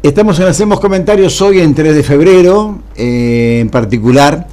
Estamos en Hacemos Comentarios hoy en 3 de febrero, eh, en particular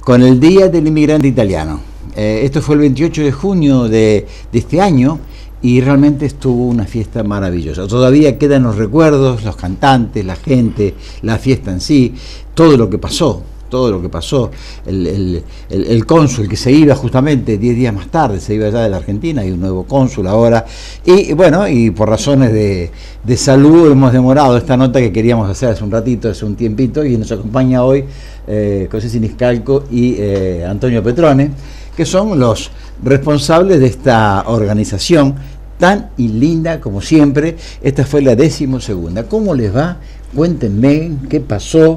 con el Día del Inmigrante Italiano. Eh, esto fue el 28 de junio de, de, este año y realmente estuvo una fiesta maravillosa. Todavía quedan los recuerdos, los cantantes, la gente, la fiesta en sí, todo lo que pasó todo lo que pasó, el, el, cónsul que se iba justamente 10 días más tarde, se iba allá de la Argentina, hay un nuevo cónsul ahora, y bueno, y por razones de, de, salud hemos demorado esta nota que queríamos hacer hace un ratito, hace un tiempito, y nos acompaña hoy eh, José Siniscalco y eh, Antonio Petrone, que son los responsables de esta organización tan y linda como siempre. Esta fue la décimo segunda. ¿Cómo les va? Cuéntenme qué pasó,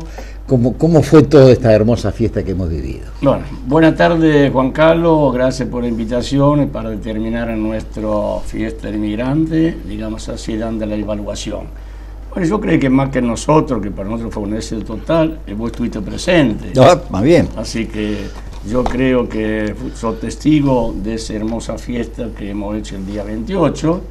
¿Cómo, ¿Cómo, fue toda esta hermosa fiesta que hemos vivido? Bueno, buenas tardes Juan Carlos, gracias por la invitación para terminar nuestra fiesta de inmigrante, digamos así, dando la evaluación. Bueno, yo creo que más que nosotros, que para nosotros fue un éxito total, vos estuviste presente. No, más bien. Así que yo creo que soy testigo de esa hermosa fiesta que hemos hecho el día 28.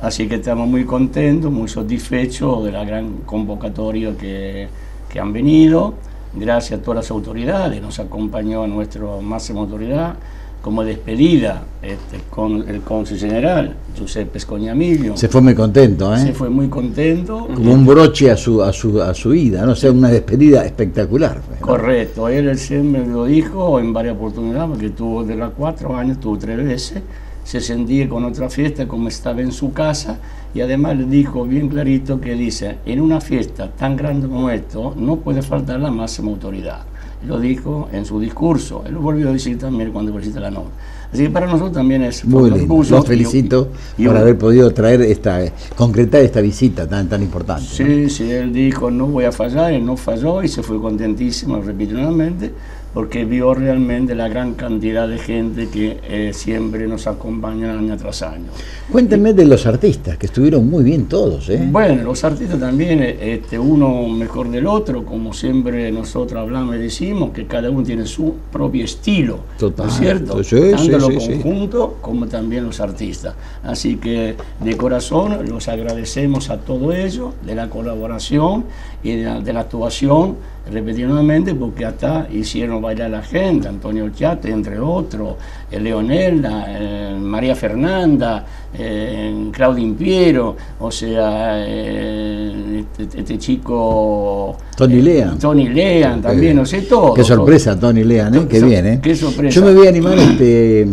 Así que estamos muy contentos, muy satisfechos de la gran convocatoria que que han venido, gracias a todas las autoridades, nos acompañó nuestra máxima autoridad, como despedida este, con el cónsul general, Giuseppe Scognamiglio. Se fue muy contento, ¿eh? Se fue muy contento. Como un broche a su, a su, a su ida, ¿no? O sea, una despedida espectacular. Pues, Correcto, él siempre lo dijo en varias oportunidades, porque tuvo de las cuatro años, tuvo tres veces, se sentía con otra fiesta como estaba en su casa, y además le dijo bien clarito que dice, en una fiesta tan grande como esto no puede faltar la máxima autoridad. Lo dijo en su discurso, él lo volvió a decir también cuando visita la norma. Así que para nosotros también es muy lindo. Los felicito por haber podido traer esta, concretar esta visita tan tan importante. Sí, sí, él dijo no voy a fallar, él no falló y se fue contentísimo, repito nuevamente, porque vio realmente la gran cantidad de gente que eh, siempre nos acompaña año tras año. Cuéntenme de los artistas, que estuvieron muy bien todos. ¿eh? Bueno, los artistas también, eh, este, uno mejor del otro, como siempre nosotros hablamos y decimos, que cada uno tiene su propio estilo, Total, ¿no es cierto? Sí, Tanto sí, los conjuntos como también los artistas. Así que de corazón los agradecemos a todo ello, de la colaboración y de la, de la actuación repetidamente porque hasta hicieron bailar a la gente, Antonio Chate, entre otros, eh, Leonela, eh, María Fernanda, eh, Claudio Impiero, o sea, este, este, chico... Tony Lean. Tony Lean también, no sé, todo. Qué sorpresa, Tony Lean, ¿eh? Qué bien, ¿eh? Qué sorpresa. Yo me voy a animar este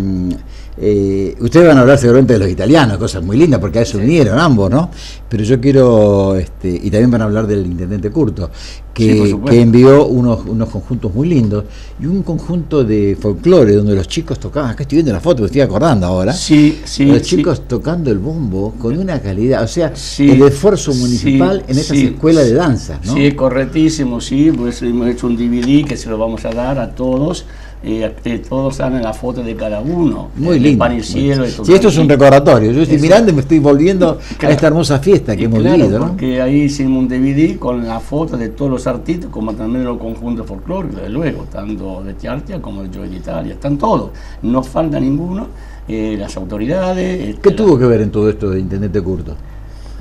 eh, ustedes van a hablar seguramente de los italianos, cosas muy lindas, porque a eso vinieron ambos, ¿no? Pero yo quiero, este, y también van a hablar del intendente Curto, que, envió unos, unos conjuntos muy lindos, y un conjunto de folclore donde los chicos tocaban, acá estoy viendo la foto, me estoy acordando ahora, sí, sí, los chicos tocando el bombo con una calidad, o sea, el esfuerzo municipal en esas escuelas de danza, ¿no? Sí, correctísimo, sí, pues hemos hecho un DVD que se lo vamos a dar a todos, eh, todos saben la foto de cada uno. Muy lindo. Pan y cielo. Sí, esto es un recordatorio. Yo estoy mirando y me estoy volviendo a esta hermosa fiesta que hemos vivido. ¿no? Porque ahí hicimos un DVD con la foto de todos los artistas, como también los conjuntos folclóricos, desde luego, tanto de Tiartia como de Joy de Italia. Están todos. No falta ninguno. Eh, las autoridades. ¿Qué tuvo que ver en todo esto de Intendente Curto?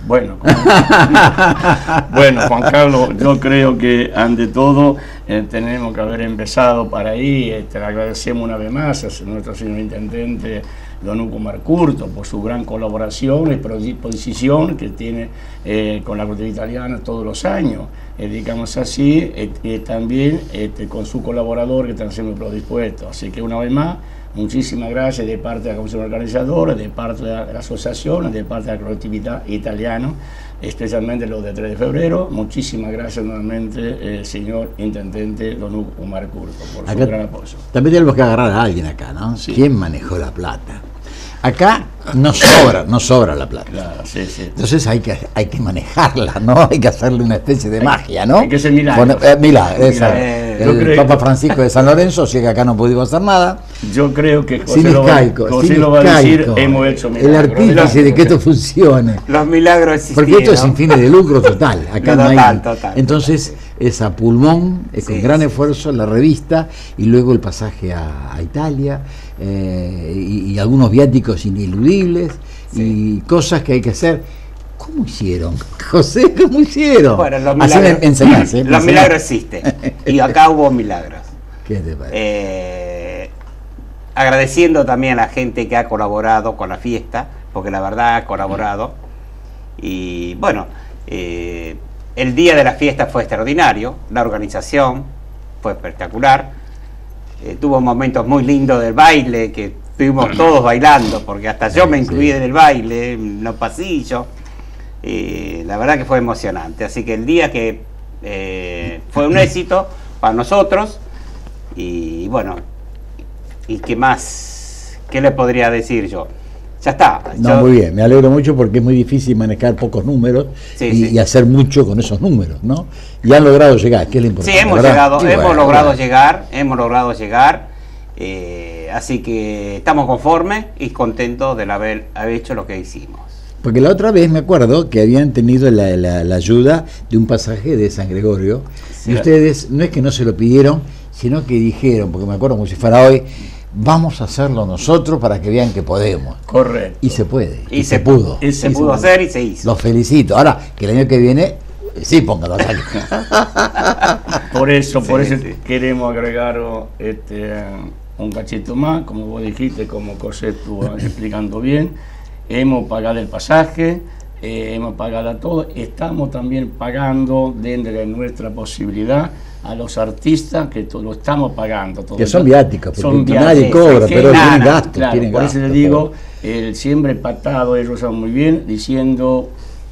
Bueno, bueno, Juan Carlos, yo creo que ante todo eh, tenemos que haber empezado para ahí. Este, le agradecemos una vez más a nuestro señor intendente Don Hugo Marcurto por su gran colaboración y predisposición que tiene eh, con la cultura italiana todos los años. Eh, digamos así, también este, con su colaborador que están siempre predispuestos. Así que una vez más, Muchísimas gracias de parte de la Comisión Organizadora, de parte de la, Asociación, de parte de la colectividad italiana, especialmente los de 3 de febrero. Muchísimas gracias nuevamente, eh, señor Intendente Don Omar Curto, por su gran apoyo. También tenemos que agarrar a alguien acá, ¿no? ¿Quién manejó la plata? Acá no sobra, no sobra la plata. Claro, sí, sí. Entonces hay que, hay que manejarla, ¿no? Hay que hacerle una especie de magia, ¿no? Hay que ser milagro. Bueno, eh, milagro, el Papa Francisco de San Lorenzo, si que acá no pudimos hacer nada. Yo creo que José, lo va, José lo va, a decir, hemos hecho milagros. El artífice de que esto funcione. Los milagros existen. Porque esto es sin fines de lucro total. Acá no, hay. Total, Entonces, es a pulmón, con gran esfuerzo la revista y luego el pasaje a, Italia eh, y, algunos viáticos ineludibles y cosas que hay que hacer ¿Cómo hicieron? José, ¿cómo hicieron? Bueno, los milagros, enseñás, ¿eh? Los milagros existen. Y acá hubo milagros. ¿Qué te parece? Eh, agradeciendo también a la gente que ha colaborado con la fiesta, porque la verdad ha colaborado. Y bueno, eh, el día de la fiesta fue extraordinario, la organización fue espectacular. Eh, tuvo momentos muy lindos del baile, que estuvimos todos bailando, porque hasta yo me incluí en el baile, en los pasillos. Eh, la verdad que fue emocionante. Así que el día que eh, fue un éxito para nosotros, y bueno, ¿y qué más? ¿Qué le podría decir yo? Ya está. No, yo- muy bien, me alegro mucho porque es muy difícil manejar pocos números Sí, y, sí. y hacer mucho con esos números, ¿no? Y han logrado llegar, que es lo importante. Sí, hemos ¿verdad? llegado, hemos bueno, logrado bueno. llegar, hemos logrado llegar. eh, así que estamos conformes y contentos de haber, haber hecho lo que hicimos. Porque la otra vez me acuerdo que habían tenido la, la- la ayuda de un pasaje de San Gregorio Sí. y ustedes no es que no se lo pidieron, sino que dijeron, porque me acuerdo como si fuera hoy, vamos a hacerlo nosotros para que vean que podemos. Correcto. Y se puede, Y se, se- pudo. y Se Y pudo hacer y se hizo. Los felicito. Ahora, que el año que viene, eh, sí, póngalo a. Por eso, por eso sí. queremos agregar oh, este, un cachito más, como vos dijiste, como José estuvo explicando bien. Hemos pagado el pasaje, eh, hemos pagado todo. Estamos también pagando dentro de nuestra posibilidad a los artistas que lo estamos pagando. todo Que son viáticos, porque Son nadie viáticos, cobra, que pero nada, tienen gastos, Claro, tienen por eso le digo, el siempre pactado, ellos saben muy bien, diciendo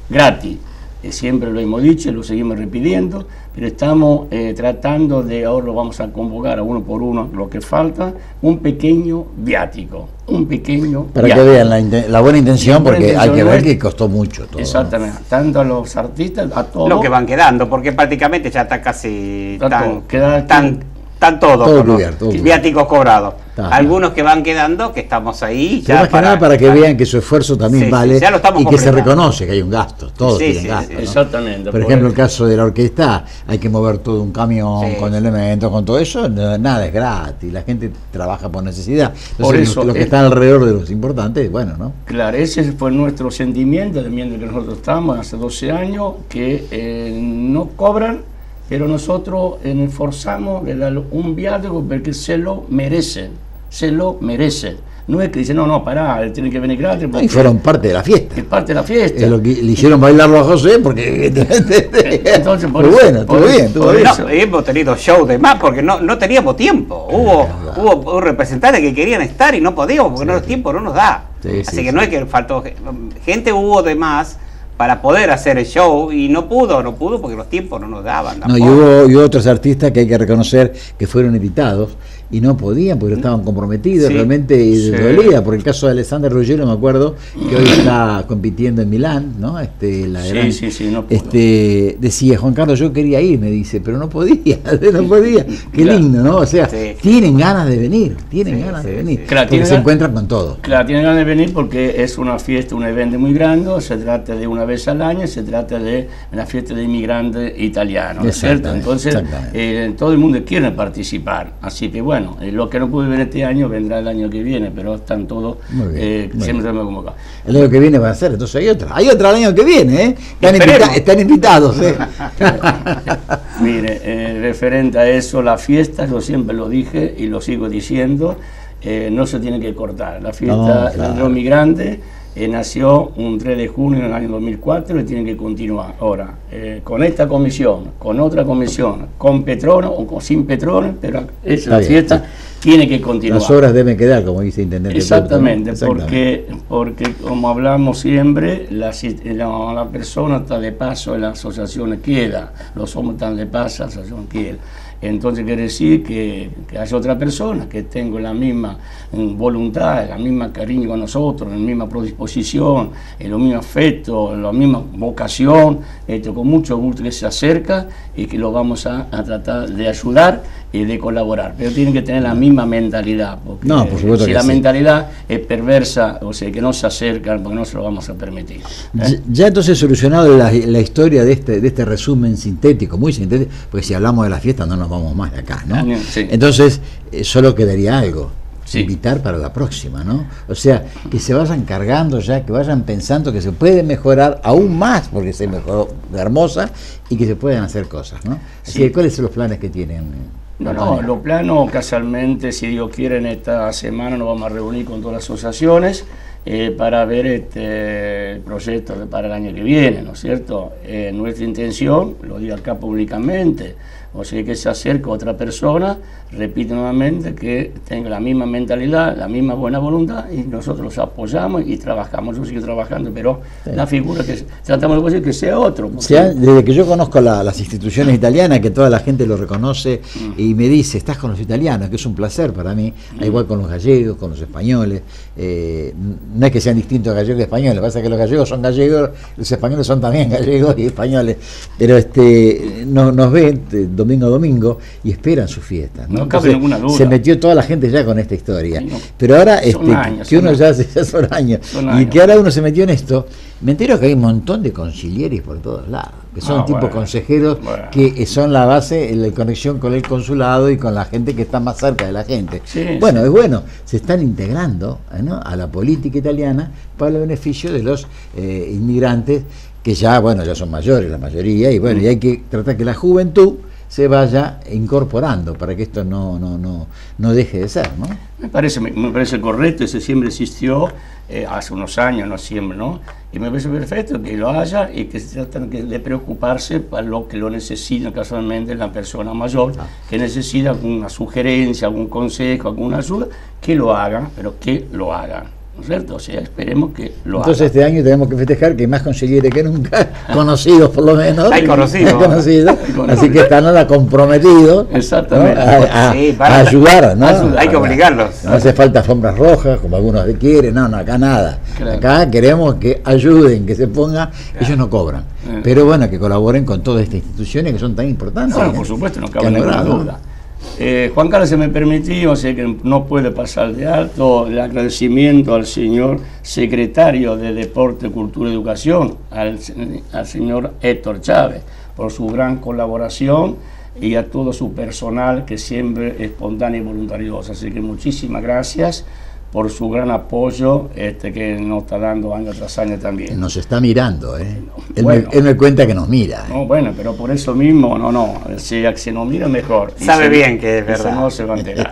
gratis. Eh, siempre lo hemos dicho y lo seguimos repitiendo, pero estamos eh, tratando de, ahora lo vamos a convocar a uno por uno, lo que falta, un pequeño viático. Un pequeño Para que vean la, buena intención, La buena porque hay que ver que costó mucho todo. ¿no? Exactamente, tanto a los artistas, a todos. Lo que van quedando, porque prácticamente ya está casi Está tan, todo, queda tan, aquí. tan todo, los cubierto, todo viáticos cobrados. Está. Algunos que van quedando, que estamos ahí. Pero más que nada para que vean que su esfuerzo también Sí, sí, vale ya lo estamos y que se reconoce que hay un gasto, todos Sí, tienen sí, gastos. sí. ¿no? Exactamente. Por por ejemplo, el caso de la orquesta, hay que mover todo un camión Sí. con elementos, con todo eso, nada es gratis, la gente trabaja por necesidad. Entonces, Por los- eso, los que eh, están alrededor de los importantes, bueno, ¿no? Claro, ese fue nuestro sentimiento, de mientras que nosotros estamos hace 12 años, que eh, no cobran, pero nosotros esforzamos de dar un viático porque se lo merecen, se lo merecen. No es que dicen, no, no, pará, tiene que venir gratis. Y porque fueron parte de la fiesta. Es parte de la fiesta. Es lo que le hicieron bailarlo a José porque Entonces, por Pero eso- bueno, eso- bien, por bien. eso. No, hemos tenido show de más porque no, no teníamos tiempo. Hubo, hubo, hubo representantes que querían estar y no podíamos porque no, el tiempo no nos da. Sí, Así sí, que sí. no es que faltó ge- gente hubo de más para poder hacer el show y no pudo, no pudo porque los tiempos no nos daban. No, y hubo y otros artistas que hay que reconocer que fueron invitados y no podían porque estaban comprometidos Sí. realmente y Sí. dolía. Por el caso de Alessandra Ruggiero me acuerdo que hoy está compitiendo en Milán, ¿no? Este, la Sí, gran- no este, decía Juan Carlos, yo quería ir, me dice, pero no podía, no podía. Qué Claro. lindo, ¿no? O sea, tienen ganas de venir, tienen ganas de venir. Claro, porque se ganas- encuentran con todo. Claro, tienen ganas de venir porque es una fiesta, un evento muy grande, se trata de una vez al año, se trata de una fiesta de inmigrantes italianos, ¿no es cierto? Entonces, eh, todo el mundo quiere participar, así que bueno, eh, lo que no pude ver este año vendrá el año que viene, pero están todos, bien, eh, siempre me convocan. El año que viene va a ser, entonces hay otra. Hay otra el año que viene, ¿eh? Están, invita- están invitados, ¿eh? Mire, eh, referente a eso, la fiesta, yo siempre lo dije y lo sigo diciendo, eh, no se tiene que cortar. La fiesta No, claro. de los migrantes eh, nació un 3 de junio del año 2004 y tiene que continuar. Ahora, eh, con esta comisión, con otra comisión, con Petrono o con- sin Petrono, pero es la bien, fiesta, tiene que continuar. Las obras deben quedar, como dice Intendente. Exactamente, porque, porque como hablamos siempre, la, la, la persona está de paso en la asociación queda, los hombres están de paso, la asociación queda. Entonces quiere decir que, que hay otra persona que tenga la misma mm, voluntad, la misma cariño con nosotros, la misma predisposición, el mismo afecto, la misma vocación, esto, con mucho gusto que se acerca y que lo vamos a, a tratar de ayudar y de colaborar. Pero tienen que tener la misma mentalidad, porque No, por supuesto si que la sí. mentalidad es perversa, o sea, que no se acercan, porque no se lo vamos a permitir. ¿eh? Ya- Ya entonces solucionado la, la historia de este, de este resumen sintético, muy sintético, porque si hablamos de la fiesta no nos vamos más de acá, ¿no? Sí. Entonces, eh, solo quedaría algo, invitar para la próxima, ¿no? O sea, que se vayan cargando ya, que vayan pensando que se puede mejorar aún más, porque se mejoró hermosa, y que se pueden hacer cosas, ¿no? Así que, ¿cuáles son los planes que tienen? No, no, los planos casualmente, si Dios quiere, en esta semana nos vamos a reunir con todas las asociaciones eh, para ver este el proyecto para el año que viene, ¿no es cierto? Eh, nuestra intención, lo digo acá públicamente, o sea que se acerca otra persona, repite nuevamente que tenga la misma mentalidad, la misma buena voluntad y nosotros los apoyamos y trabajamos, yo sigo trabajando, pero la figura que tratamos de decir que sea otro. desde que yo conozco las instituciones italianas, que toda la gente lo reconoce mm. y me dice, estás con los italianos, que es un placer para mí, mm. igual con los gallegos, con los españoles, eh, no es que sean distintos gallegos y españoles, lo que pasa es que los gallegos son gallegos, los españoles son también gallegos y españoles, pero este no, nos ven domingo a domingo y esperan su fiesta. ¿no? cabe ninguna duda. Se metió toda la gente ya con esta historia. pero ahora este, que uno ya, ya son años y que ahora uno se metió en esto, me entero que hay un montón de concilieres por todos lados, que son ah, tipo consejeros que son la base en la conexión con el consulado y con la gente que está más cerca de la gente. bueno, es bueno, se están integrando a la política italiana para el beneficio de los eh, inmigrantes que ya, bueno, ya son mayores la mayoría, y bueno, y hay que tratar que la juventud se vaya incorporando para que esto no, no, no, no deje de ser, ¿no? Me parece, me parece correcto, ese siempre existió eh, hace unos años, no siempre, ¿no? Y me parece perfecto que lo haya y que se tratan de preocuparse para lo que lo necesita casualmente la persona mayor, ah. que necesita alguna sugerencia, algún consejo, alguna ayuda, que lo hagan, pero que lo hagan. ¿No es cierto? O sea, esperemos que lo Entonces este año tenemos que festejar que más conseguiré que nunca, conocidos por lo menos. Hay conocidos. así que están ahora comprometidos Exactamente. a, ayudar, ¿no? Hay que obligarlos. No hace falta alfombras rojas, como algunos quieren, no, no, acá nada. Acá queremos que ayuden, que se pongan, ellos no cobran. Eh. Pero bueno, que colaboren con todas estas instituciones que son tan importantes. por supuesto, no cabe ninguna duda. Eh, Juan Carlos se me permitió, sé que no puede pasar de alto, el agradecimiento al señor secretario de Deporte, Cultura y Educación, al, al señor Héctor Chávez, por su gran colaboración y a todo su personal que siempre es espontáneo y voluntarioso. Así que muchísimas gracias por su gran apoyo este, que nos está dando año tras año también. Nos está mirando, ¿eh? él, me, cuenta que nos mira. ¿eh? No, bueno, pero por eso mismo, no, no, si, si nos mira mejor. Sabe bien que es verdad. no se va a enterar.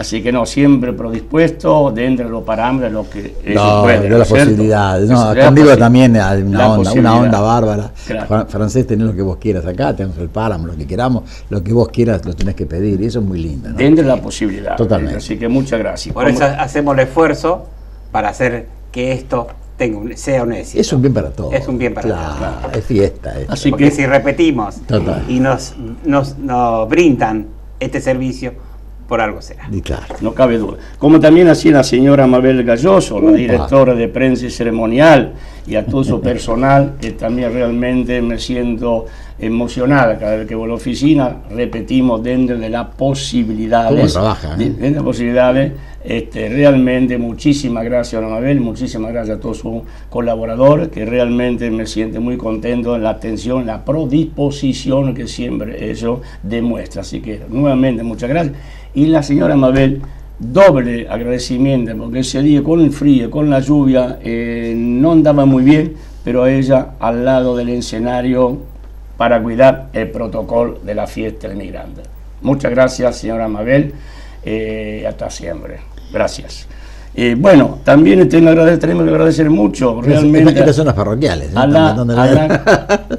Así que no, siempre predispuesto dentro de los parámetros lo que no, puede, de las posibilidades. No, conmigo también hay una onda, una onda bárbara. Francés, tenés lo que vos quieras acá, tenemos el páramo, lo que queramos, lo que vos quieras lo tenés que pedir, y eso es muy lindo. Dentro de la posibilidad. Totalmente. Así que muchas gracias. Por eso hacemos el esfuerzo para hacer que esto tenga sea un éxito. Es un bien para todos. Es un bien para todos. Es fiesta. Así Porque que... si repetimos y nos, nos, nos brindan este servicio, por algo será. No cabe duda. Como también así la señora Mabel Galloso, la directora de prensa y ceremonial, y a todo su personal, que también realmente me siento emocionada cada vez que voy a la oficina, repetimos dentro de las posibilidades. ¿Cómo trabaja? Eh? Dentro de las posibilidades, este, realmente muchísimas gracias a Mabel, muchísimas gracias a todos sus colaboradores, que realmente me siento muy contento en la atención, la predisposición que siempre eso demuestra. Así que nuevamente muchas gracias. Y la señora Mabel, doble agradecimiento, porque ese día con el frío, con la lluvia, eh, no andaba muy bien, pero ella al lado del escenario para cuidar el protocolo de la fiesta del migrante. Muchas gracias, señora Mabel, eh, hasta siempre. Gracias. Eh, bueno, también tenemos que agradecer mucho realmente parroquiales, a, la,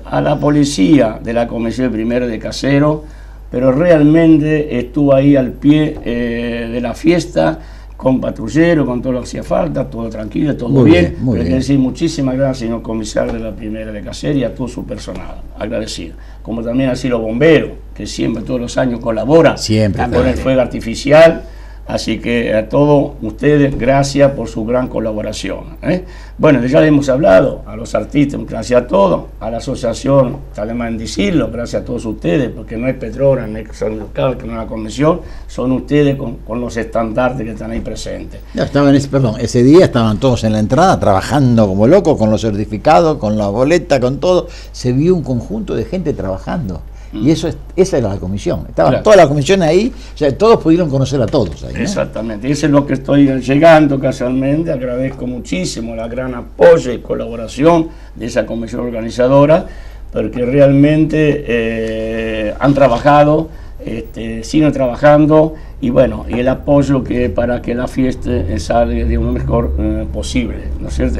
a, la, policía de la Comisión Primero de Casero, pero realmente estuvo ahí al pie eh, de la fiesta con patrullero, con todo lo que hacía falta, todo tranquilo, todo bien. muy bien. decir muchísimas gracias, señor comisario de la primera de Cacer y a todo su personal, agradecido. Como también así los bomberos, que siempre todos los años colaboran siempre, con el fuego artificial Así que a todos ustedes, gracias por su gran colaboración. ¿eh? Bueno, ya le hemos hablado a los artistas, gracias a todos, a la asociación, en decirlo, gracias a todos ustedes, porque no es Petrona, no es Local, que no es la comisión, son ustedes con, los estandartes que están ahí presentes. estaban ese, perdón, ese día estaban todos en la entrada trabajando como locos, con los certificados, con la boleta, con todo. Se vio un conjunto de gente trabajando Y eso es, esa era la comisión. Estaba toda la comisión ahí, o sea, todos pudieron conocer a todos ahí. Exactamente, y eso es lo que estoy llegando casualmente. Agradezco muchísimo la gran apoyo y colaboración de esa comisión organizadora, porque realmente eh, han trabajado, este, siguen trabajando y bueno, y el apoyo que para que la fiesta salga de lo mejor eh, posible, ¿no es cierto?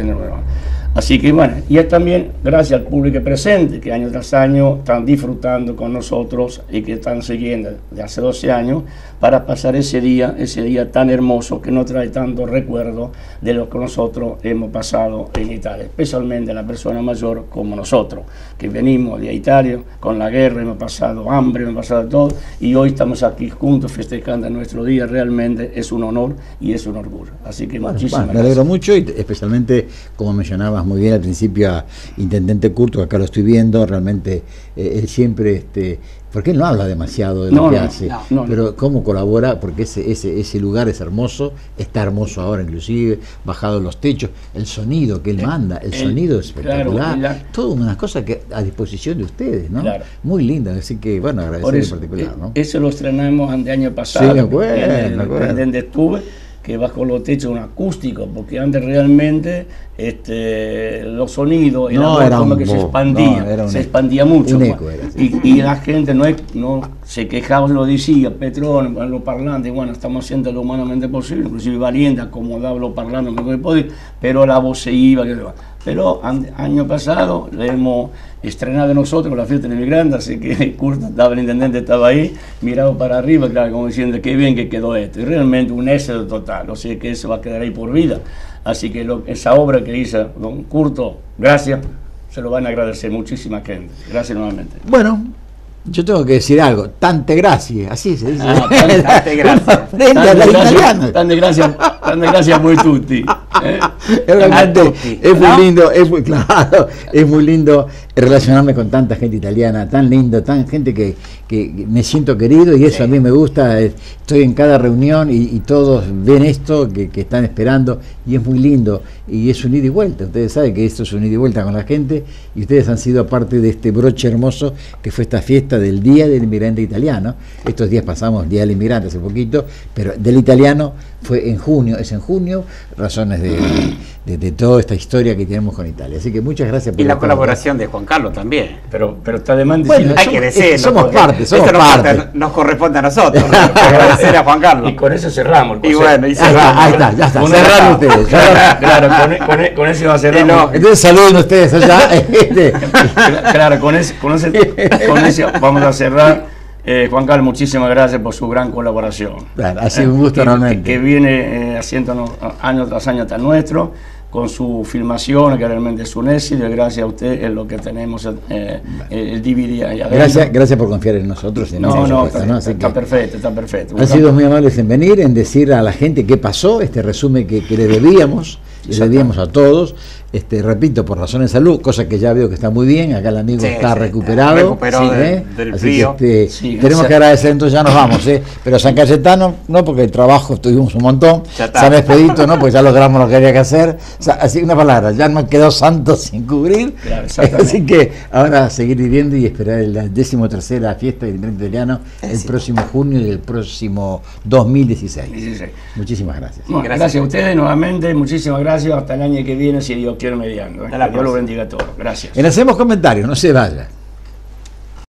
Así que bueno, y es también gracias al público presente que año tras año están disfrutando con nosotros y que están siguiendo de hace 12 años para pasar ese día, ese día tan hermoso que nos trae tanto recuerdo de lo que nosotros hemos pasado en Italia, especialmente la persona mayor como nosotros, que venimos de Italia con la guerra, hemos pasado hambre, hemos pasado todo y hoy estamos aquí juntos festejando nuestro día, realmente es un honor y es un orgullo. Así que muchísimas Me alegro mucho y especialmente como mencionaba muy bien. Al principio a Intendente Curto, acá lo estoy viendo, realmente eh, él siempre, este, porque él no habla demasiado de lo que hace, pero cómo colabora, porque ese, ese, ese lugar es hermoso, está hermoso ahora inclusive, bajado los techos, el sonido que él manda, el, sonido es espectacular, todo unas cosas que a disposición de ustedes, ¿no? Muy linda, así que bueno, agradecer en particular, ¿no? Eso lo estrenamos de año pasado, sí, me acuerdo, estuve que bajo los techos un acústico, porque antes realmente este, los sonidos no, como que se expandía, se expandía mucho. y, la gente no, no se quejaba, lo decía, Petrón, los parlantes, bueno, estamos haciendo lo humanamente posible, inclusive Valiente acomodaba los parlantes que podía, pero la voz se iba. Pero año pasado le hemos estrenado nosotros la fiesta del inmigrante, así que Kurt estaba, el intendente estaba ahí, mirado para arriba, claro, como diciendo, qué bien que quedó esto. Y realmente un éxito total, o sea que eso va a quedar ahí por vida. Así que esa obra que hizo don Curto, gracias, se lo van a agradecer muchísima gente. Gracias nuevamente. Bueno, yo tengo que decir algo, tante gracias, así se dice. Ah, tante gracias. tante gracias, tante gracias muy tutti. ¿eh? Es, muy lindo, es muy claro, es muy lindo relacionarme con tanta gente italiana, tan lindo, tan gente que, que me siento querido y eso a mí me gusta. Estoy en cada reunión y, todos ven esto que, están esperando y es muy lindo y es un ida y vuelta. Ustedes saben que esto es un ida y vuelta con la gente y ustedes han sido parte de este broche hermoso que fue esta fiesta del Día del Inmigrante Italiano. Estos días pasamos el Día del Inmigrante hace poquito, pero del italiano fue en junio, es en junio, razones de, de, toda esta historia que tenemos con Italia. Así que muchas gracias por Y la colaboración de Juan Carlos también. Pero, pero está de bueno, hay que decirlo. Somos parte, somos esto parte. Nos, corresponde a nosotros. agradecer a Juan Carlos. Y con eso cerramos. Y bueno, y cerramos. Ahí está, ya está. Cerraron ustedes. Claro, con, con, eso va a ser. Entonces saluden ustedes allá. claro, con ese, con ese, con ese vamos a cerrar. Eh, Juan Carlos, muchísimas gracias por su gran colaboración. ha sido un gusto realmente. Que, viene eh, haciendo año tras año hasta nuestro, con su filmación, que realmente es un éxito, y gracias a usted es lo que tenemos eh, el DVD allá Gracias, gracias por confiar en nosotros. no, no, está, perfecto, está perfecto. Han sido muy amables en venir, en decir a la gente qué pasó, este resumen que, que le debíamos, le debíamos a todos. Este, repito, por razones de salud, cosa que ya veo que está muy bien, acá el amigo está recuperado. ¿eh? del frío. Que, este, tenemos que agradecer, entonces ya nos vamos, ¿eh? pero San Cayetano, no porque el trabajo tuvimos un montón, San Expedito, no, porque ya logramos lo que había que hacer, así una palabra, ya nos quedó santo sin cubrir, así que ahora seguir viviendo y esperar la décimo tercera fiesta del inmigrante italiano el próximo junio del próximo 2016. Muchísimas gracias. gracias. a ustedes nuevamente, muchísimas gracias, hasta el año que viene, si Dios quiero mediando. ¿eh? Dios lo bendiga a todos. Gracias. En Hacemos Comentarios, no se vaya.